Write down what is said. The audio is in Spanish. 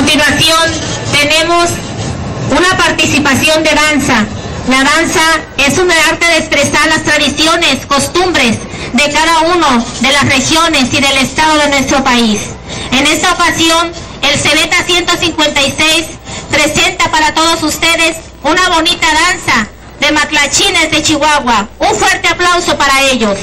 continuación tenemos una participación de danza. La danza es un arte de expresar las tradiciones, costumbres de cada uno de las regiones y del estado de nuestro país. En esta ocasión, el Cebeta 156 presenta para todos ustedes una bonita danza de maclachines de Chihuahua. Un fuerte aplauso para ellos.